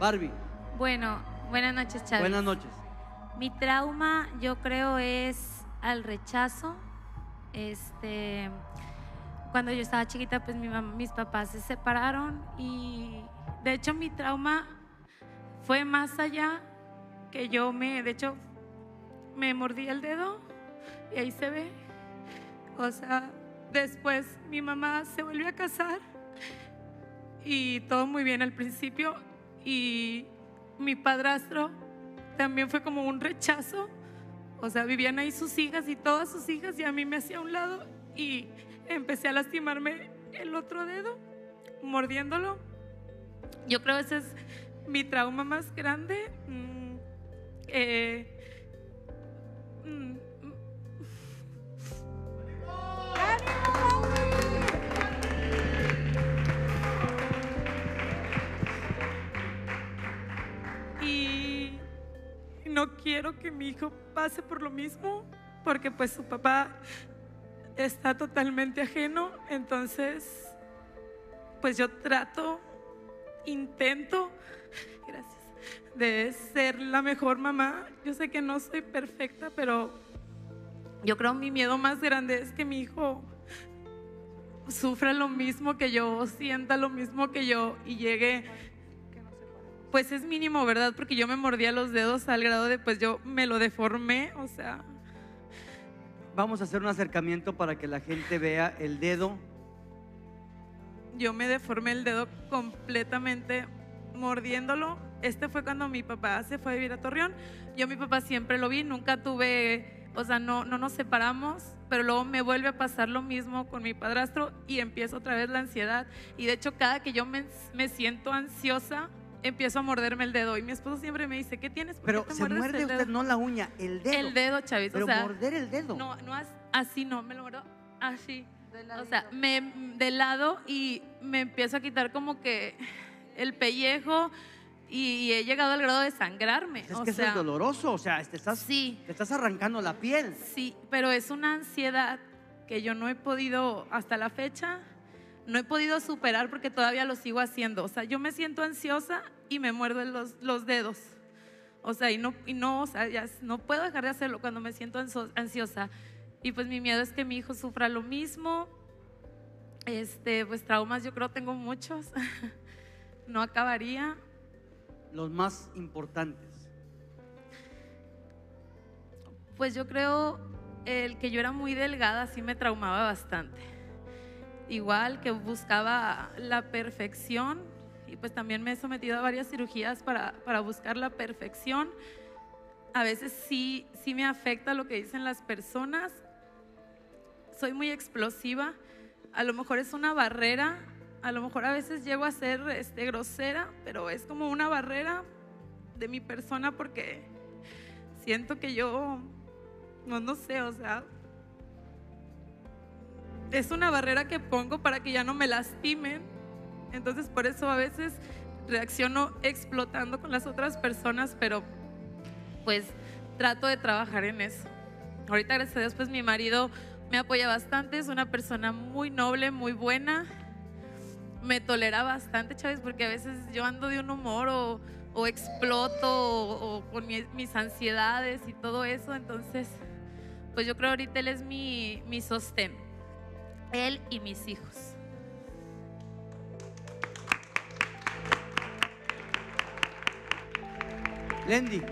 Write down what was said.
Barbie, Bueno, buenas noches, Chávez. buenas noches. Mi trauma, yo creo, es al rechazo. Este, cuando yo estaba chiquita, pues mi mam- mis papás se separaron y de hecho mi trauma fue más allá que yo me, de hecho, me mordí el dedo y ahí se ve. O sea, después mi mamá se volvió a casar y todo muy bien al principio y mi padrastro también fue como un rechazo. O sea, vivían ahí sus hijas y todas sus hijas y a mí me hacía un lado y empecé a lastimarme el otro dedo, mordiéndolo. Yo creo ese es mi trauma más grande. Mm, eh, mm, no quiero que mi hijo pase por lo mismo porque pues su papá está totalmente ajeno, entonces pues yo trato, intento, gracias, de ser la mejor mamá. Yo sé que no soy perfecta, pero yo creo mi miedo más grande es que mi hijo sufra lo mismo que yo, sienta lo mismo que yo y llegue pues es mínimo, ¿verdad? Porque yo me mordía los dedos al grado de, pues yo me lo deformé, o sea, Vamos a hacer un acercamiento para que la gente vea el dedo. yo me deformé el dedo completamente mordiéndolo. Este fue cuando mi papá se fue a vivir a Torreón. Yo a mi papá siempre lo vi, nunca tuve, o sea, no, no nos separamos, pero luego me vuelve a pasar lo mismo con mi padrastro y empieza otra vez la ansiedad. Y de hecho, cada que yo me, me siento ansiosa, empiezo a morderme el dedo. Y mi esposo siempre me dice, ¿qué tienes? ¿Por Pero qué te se muerde el usted, dedo?" no la uña, el dedo. El dedo, Chavis. Pero o sea, morder el dedo. No, no as- así no, me lo muerdo así. O sea, me de lado y me empiezo a quitar como que el pellejo y, he llegado al grado de sangrarme. es o que eso es doloroso, o sea, te estás, Sí, te estás arrancando la piel. sí, pero es una ansiedad que yo no he podido hasta la fecha, no he podido superar porque todavía lo sigo haciendo. O sea, yo me siento ansiosa y me muerdo los, los dedos. O sea, y no, y no, o sea, ya no puedo dejar de hacerlo cuando me siento ansiosa. Y pues mi miedo es que mi hijo sufra lo mismo. Este, pues traumas yo creo tengo muchos. no acabaría. Los más importantes. Pues yo creo el que yo era muy delgada sí me traumaba bastante. Igual que buscaba la perfección y pues también me he sometido a varias cirugías para, para buscar la perfección. A veces sí, sí me afecta lo que dicen las personas. Soy muy explosiva. A lo mejor es una barrera. A lo mejor a veces llego a ser este, grosera, pero es como una barrera de mi persona porque siento que yo, no, no sé, o sea, es una barrera que pongo para que ya no me lastimen. Entonces por eso a veces reacciono explotando con las otras personas, pero pues trato de trabajar en eso. Ahorita gracias a Dios pues mi marido me apoya bastante, es una persona muy noble, muy buena. Me tolera bastante, Chávez, porque a veces yo ando de un humor o, o exploto o, o con mi- mis ansiedades y todo eso. Entonces, pues yo creo ahorita él es mi, mi sostén. Él y mis hijos. Lendy,